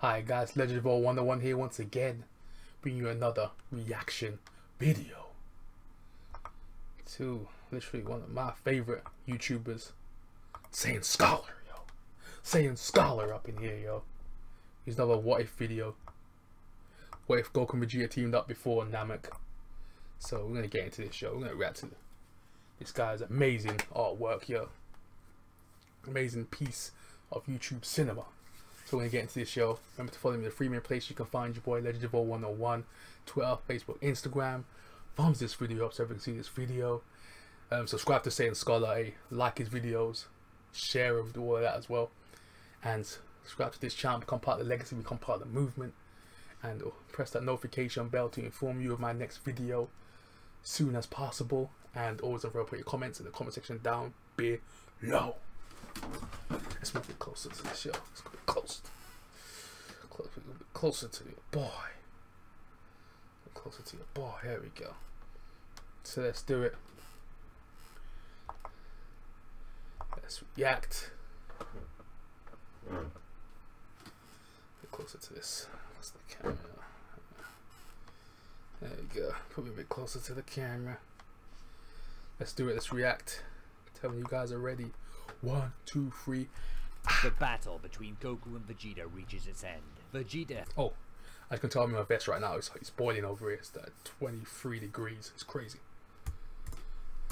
Hi guys, Legend of All Wonder oh One here once again, bringing you another reaction video to literally one of my favorite YouTubers, Saiyan Scholar, yo. Saiyan Scholar up in here, yo. He's another what if video. What if Goku and Vegeta teamed up before Namek? So we're gonna get into this show. We're gonna react to this guy's amazing artwork, yo. Amazing piece of YouTube cinema. So when you get into this show. Remember to follow me the Freeman place you can find your boy Legend of Old 101, Twitter, Facebook, Instagram. Thumbs this video up so everyone can see this video. Um, subscribe to Saiyan Scholar, A, like his videos, share of all of that as well. And subscribe to this channel, become part of the legacy, become part of the movement. And uh, press that notification bell to inform you of my next video soon as possible. And always remember put your comments in the comment section down below. Let's move it closer to the show. Let's go closer. Close, a little bit closer to your boy. Closer to your boy. Here we go. So let's do it. Let's react. Get closer to this. What's the camera? There we go. Put me a bit closer to the camera. Let's do it. Let's react. Tell me you guys are ready. One, two, three. The battle between Goku and Vegeta reaches its end. Vegeta. Oh, I can tell I'm in my vest right now. It's, it's boiling over here. It's at 23 degrees. It's crazy.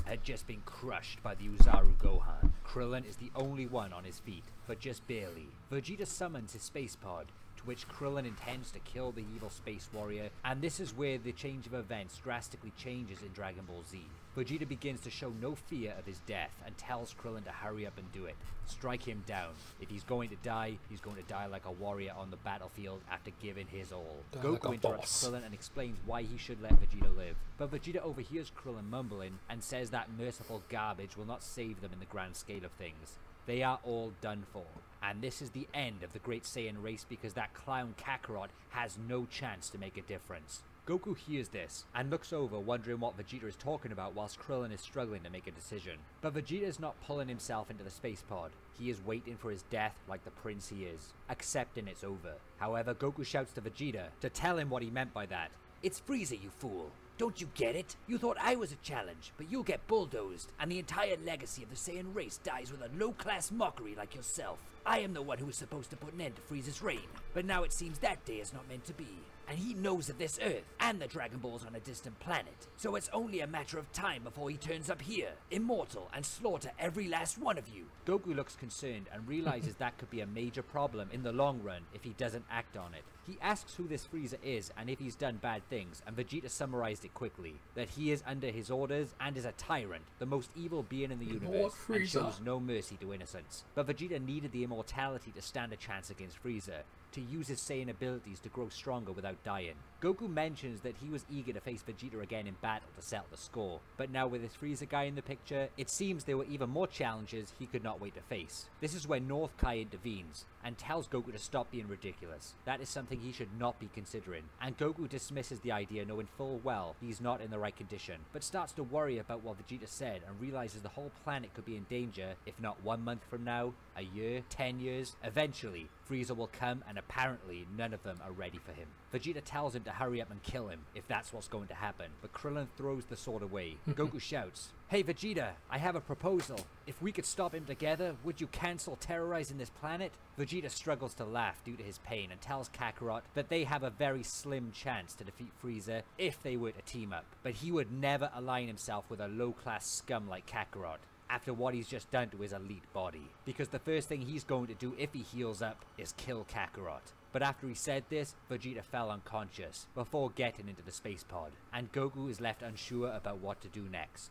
Had just been crushed by the Oozaru Gohan. Krillin is the only one on his feet, but just barely. Vegeta summons his space pod, which Krillin intends to kill the evil space warrior, and this is where the change of events drastically changes in Dragon Ball Z. Vegeta begins to show no fear of his death and tells Krillin to hurry up and do it. Strike him down. If he's going to die, he's going to die like a warrior on the battlefield after giving his all. Die Goku like interrupts. Krillin and explains why he should let Vegeta live. But Vegeta overhears Krillin mumbling and says that merciful garbage will not save them in the grand scale of things. They are all done for. And this is the end of the Great Saiyan race because that clown Kakarot has no chance to make a difference. Goku hears this and looks over wondering what Vegeta is talking about whilst Krillin is struggling to make a decision. But Vegeta is not pulling himself into the space pod. He is waiting for his death like the prince he is, accepting it's over. However, Goku shouts to Vegeta to tell him what he meant by that. It's Frieza, you fool. Don't you get it? You thought I was a challenge, but you'll get bulldozed, and the entire legacy of the Saiyan race dies with a low-class mockery like yourself. I am the one who was supposed to put an end to Frieza's reign, but now it seems that day is not meant to be. And he knows of this Earth and the Dragon Balls on a distant planet, so it's only a matter of time before he turns up here, immortal, and slaughter every last one of you. Goku looks concerned and realizes that could be a major problem in the long run if he doesn't act on it. He asks who this Frieza is and if he's done bad things, and Vegeta summarized it quickly that he is under his orders and is a tyrant, the most evil being in the universe, and shows no mercy to innocents. But Vegeta needed the immortality to stand a chance against Frieza, to use his Saiyan abilities to grow stronger without dying. Goku mentions that he was eager to face Vegeta again in battle to settle the score, but now with his Frieza guy in the picture, it seems there were even more challenges he could not wait to face. This is where North Kai intervenes and tells Goku to stop being ridiculous. That is something he should not be considering. And Goku dismisses the idea knowing full well he's not in the right condition, but starts to worry about what Vegeta said and realizes the whole planet could be in danger if not one month from now, a year, ten years, eventually Frieza will come and apparently none of them are ready for him. Vegeta tells him to hurry up and kill him if that's what's going to happen, but Krillin throws the sword away. Goku shouts, Hey Vegeta, I have a proposal. If we could stop him together, would you cancel terrorizing this planet? Vegeta struggles to laugh due to his pain and tells Kakarot that they have a very slim chance to defeat Frieza if they were to team up, but he would never align himself with a low-class scum like Kakarot after what he's just done to his elite body. Because the first thing he's going to do if he heals up is kill Kakarot. But after he said this, Vegeta fell unconscious before getting into the space pod, and Goku is left unsure about what to do next.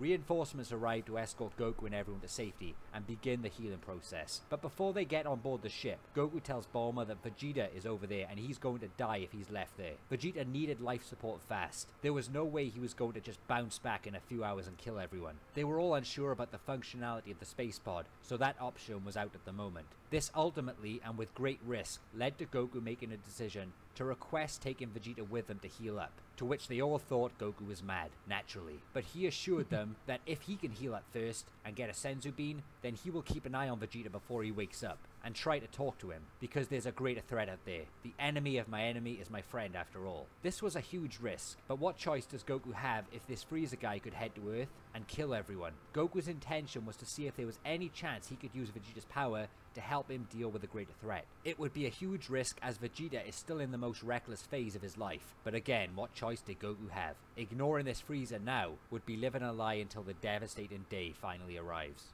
Reinforcements arrive to escort Goku and everyone to safety and begin the healing process. But before they get on board the ship, Goku tells Bulma that Vegeta is over there and he's going to die if he's left there. Vegeta needed life support fast. There was no way he was going to just bounce back in a few hours and kill everyone. They were all unsure about the functionality of the space pod, so that option was out at the moment. This ultimately, and with great risk, led to Goku making a decision to request taking Vegeta with them to heal up, to which they all thought Goku was mad, naturally. But he assured them that if he can heal up first and get a Senzu Bean, then he will keep an eye on Vegeta before he wakes up. And try to talk to him, because there's a greater threat out there. The enemy of my enemy is my friend after all. This was a huge risk, but what choice does Goku have if this Frieza guy could head to Earth and kill everyone? Goku's intention was to see if there was any chance he could use Vegeta's power to help him deal with a greater threat. It would be a huge risk as Vegeta is still in the most reckless phase of his life, but again, what choice did Goku have? Ignoring this Frieza now would be living a lie until the devastating day finally arrives.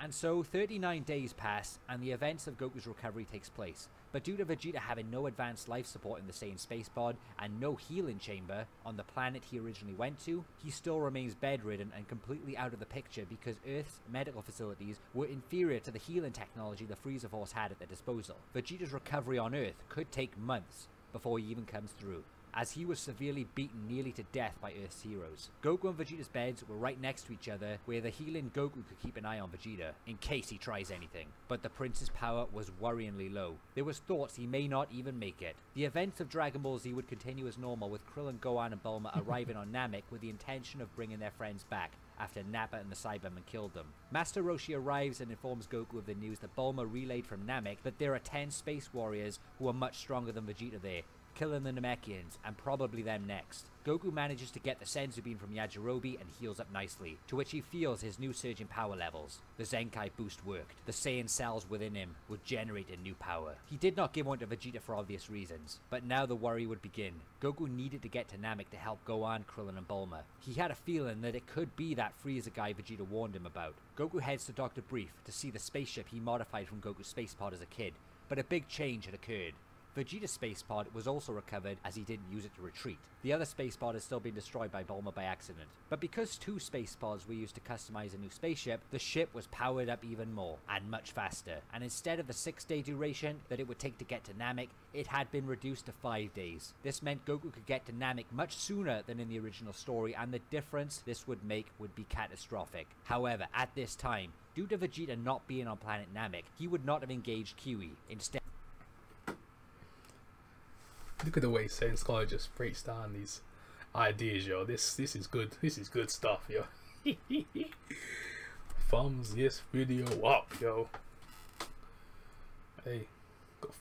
And so 39 days pass and the events of Goku's recovery takes place. But due to Vegeta having no advanced life support in the Saiyan space pod and no healing chamber on the planet he originally went to, he still remains bedridden and completely out of the picture because Earth's medical facilities were inferior to the healing technology the Frieza Force had at their disposal. Vegeta's recovery on Earth could take months before he even comes through as he was severely beaten nearly to death by Earth's heroes. Goku and Vegeta's beds were right next to each other, where the healing Goku could keep an eye on Vegeta, in case he tries anything. But the prince's power was worryingly low. There was thoughts he may not even make it. The events of Dragon Ball Z would continue as normal, with Krillin, Gohan, and Bulma arriving on Namek with the intention of bringing their friends back, after Nappa and the Saibamen killed them. Master Roshi arrives and informs Goku of the news that Bulma relayed from Namek that there are 10 space warriors who are much stronger than Vegeta there, killing the Namekians, and probably them next. Goku manages to get the Senzu Bean from Yajirobe and heals up nicely, to which he feels his new surge in power levels. The Zenkai boost worked. The Saiyan cells within him would generate a new power. He did not give one to Vegeta for obvious reasons, but now the worry would begin. Goku needed to get to Namek to help Gohan, Krillin, and Bulma. He had a feeling that it could be that Frieza guy Vegeta warned him about. Goku heads to Dr. Brief to see the spaceship he modified from Goku's space pod as a kid, but a big change had occurred. Vegeta's space pod was also recovered as he didn't use it to retreat. The other space pod has still been destroyed by Bulma by accident. But because two space pods were used to customize a new spaceship, the ship was powered up even more, and much faster. And instead of the six day duration that it would take to get to Namek, it had been reduced to five days. This meant Goku could get to Namek much sooner than in the original story, and the difference this would make would be catastrophic. However, at this time, due to Vegeta not being on planet Namek, he would not have engaged Kiwi. Instead, Look at the way Saiyan Scholar just breaks down these ideas, yo. This this is good. This is good stuff, yo. Thumbs this video up, yo. Hey,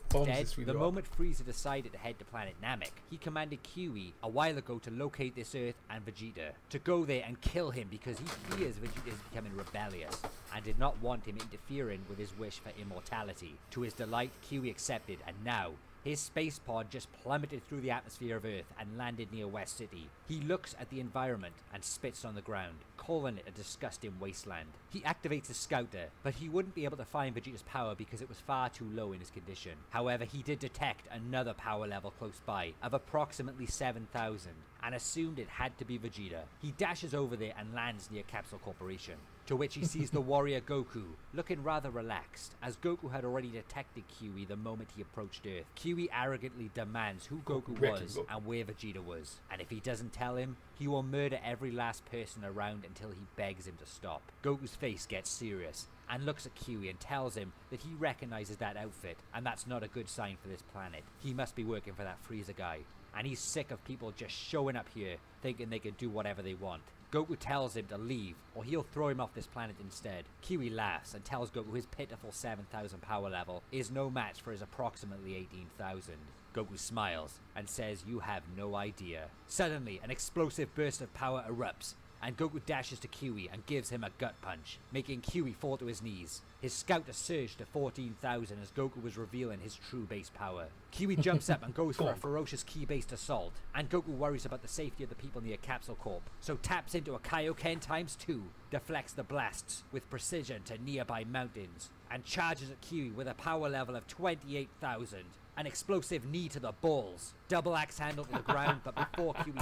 Dead, the up. moment Frieza decided to head to planet Namek, he commanded Kiwi a while ago to locate this Earth and Vegeta, to go there and kill him because he fears Vegeta is becoming rebellious and did not want him interfering with his wish for immortality. To his delight, Kiwi accepted, and now his space pod just plummeted through the atmosphere of Earth and landed near West City. He looks at the environment and spits on the ground, calling it a disgusting wasteland. He activates his scouter, but he wouldn't be able to find Vegeta's power because it was far too low in his condition. However, he did detect another power level close by of approximately 7,000 and assumed it had to be Vegeta. He dashes over there and lands near Capsule Corporation to which he sees the warrior Goku, looking rather relaxed, as Goku had already detected Kiwi the moment he approached Earth. Kiwi arrogantly demands who Goku was and where Vegeta was, and if he doesn't tell him, he will murder every last person around until he begs him to stop. Goku's face gets serious, and looks at Kiwi and tells him that he recognizes that outfit, and that's not a good sign for this planet. He must be working for that Frieza guy, and he's sick of people just showing up here, thinking they can do whatever they want. Goku tells him to leave, or he'll throw him off this planet instead. Kiwi laughs and tells Goku his pitiful 7,000 power level is no match for his approximately 18,000. Goku smiles and says, You have no idea. Suddenly, an explosive burst of power erupts, and Goku dashes to Kiwi and gives him a gut punch, making Kiwi fall to his knees. His scouter surged to 14,000 as Goku was revealing his true base power. Kiwi jumps up and goes for a ferocious ki-based assault, and Goku worries about the safety of the people near Capsule Corp, so taps into a Kaioken times 2, deflects the blasts with precision to nearby mountains, and charges at Kiwi with a power level of 28,000. An explosive knee to the balls, double axe handle to the ground, but before Kiwi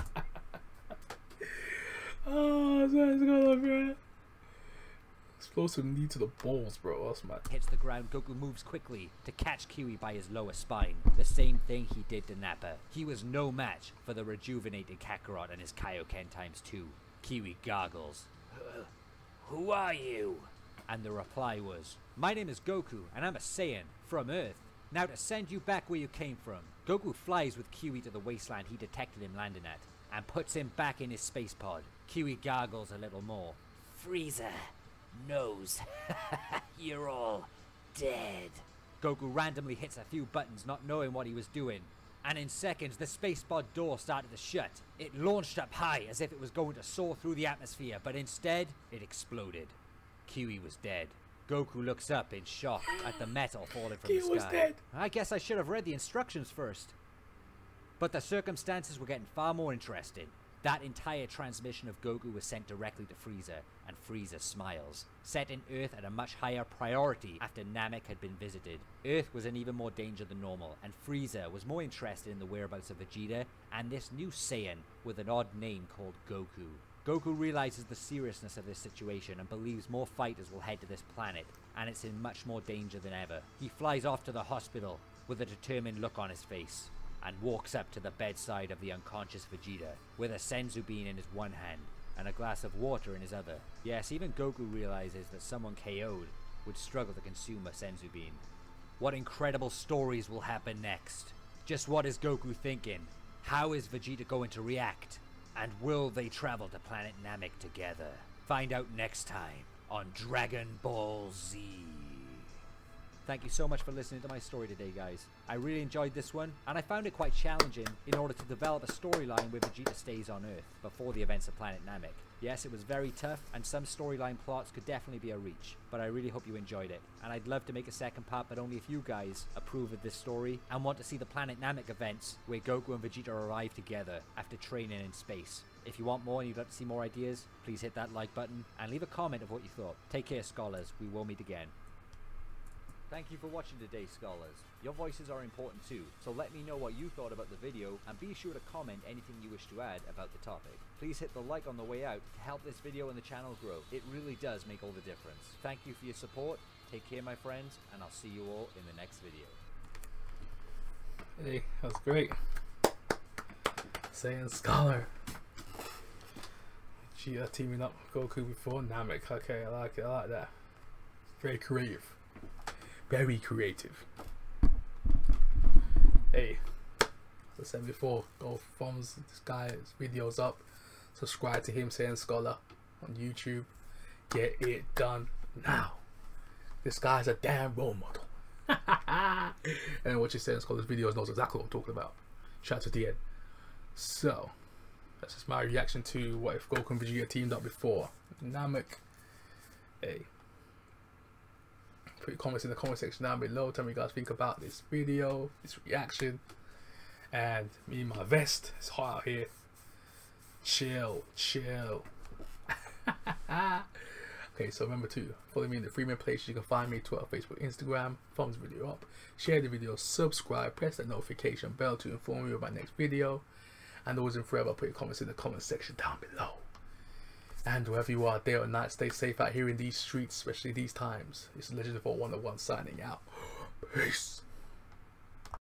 Oh, Saiyan Scholar, bro. Explosive knee to the balls, bro. That's my. hits the ground, Goku moves quickly to catch Kiwi by his lower spine. The same thing he did to Nappa. He was no match for the rejuvenated Kakarot and his Kaioken times two. Kiwi goggles. Who are you? And the reply was, My name is Goku, and I'm a Saiyan from Earth. Now to send you back where you came from. Goku flies with Kiwi to the wasteland he detected him landing at, and puts him back in his space pod. Kiwi gargles a little more. Frieza knows you're all dead. Goku randomly hits a few buttons, not knowing what he was doing. And in seconds, the space pod door started to shut. It launched up high as if it was going to soar through the atmosphere, but instead, it exploded. Kiwi was dead. Goku looks up in shock at the metal falling from He the was sky. dead. I guess I should have read the instructions first. But the circumstances were getting far more interesting. That entire transmission of Goku was sent directly to Frieza, and Frieza smiles, Set in Earth at a much higher priority after Namek had been visited. Earth was in even more danger than normal, and Frieza was more interested in the whereabouts of Vegeta and this new Saiyan with an odd name called Goku. Goku realizes the seriousness of this situation and believes more fighters will head to this planet, and it's in much more danger than ever. He flies off to the hospital with a determined look on his face and walks up to the bedside of the unconscious Vegeta with a senzu bean in his one hand and a glass of water in his other. Yes, even Goku realizes that someone KO'd would struggle to consume a senzu bean. What incredible stories will happen next? Just what is Goku thinking? How is Vegeta going to react? And will they travel to planet Namek together? Find out next time on Dragon Ball Z. Thank you so much for listening to my story today, guys. I really enjoyed this one, and I found it quite challenging in order to develop a storyline where Vegeta stays on Earth before the events of Planet Namek. Yes, it was very tough, and some storyline plots could definitely be a reach, but I really hope you enjoyed it. And I'd love to make a second part, but only if you guys approve of this story and want to see the Planet Namek events where Goku and Vegeta arrive together after training in space. If you want more and you'd like to see more ideas, please hit that like button and leave a comment of what you thought. Take care, scholars. We will meet again. Thank you for watching today, scholars. Your voices are important too, so let me know what you thought about the video and be sure to comment anything you wish to add about the topic. Please hit the like on the way out to help this video and the channel grow. It really does make all the difference. Thank you for your support, take care my friends, and I'll see you all in the next video. Hey, that was great. Saiyan Scholar. Vegeta uh, teaming up with Goku before Namek. Okay, I like it. I like that. Very creative. Very creative. Hey, as I said before, go thumbs this guy's videos up. Subscribe to him, Saiyan Scholar, on YouTube. Get it done now. This guy's a damn role model. and what you're saying his videos knows exactly what I'm talking about. Shout out to end. So, that's just my reaction to what if Goku and Vegeta teamed up before. Namek. Hey. Put your comments in the comment section down below. Tell me you guys think about this video, this reaction. And me in my vest. It's hot out here. Chill, chill. Okay, so remember to follow me in the Freeman places. You can find me Twitter, Facebook, Instagram. Thumbs video up, share the video, subscribe, press that notification bell to inform you of my next video. And always and forever, put your comments in the comment section down below. And wherever you are, day or night, stay safe out here in these streets, especially these times. It's Legend of 101 signing out. Peace.